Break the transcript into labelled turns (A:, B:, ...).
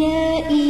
A: Yeah.